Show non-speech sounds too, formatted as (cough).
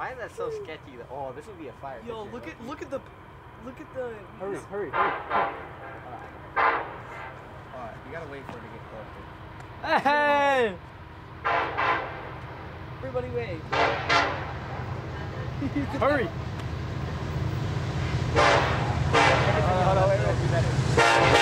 Why is that so sketchy? That, oh, this would be a fire. Yo, picture, look though. at look at the look at the. Hurry, hurry, hurry. Alright, you gotta wait for it to get closer. Hey! Everybody wait. (laughs) Hurry! Uh, hold on, wait, oh, wait, wait.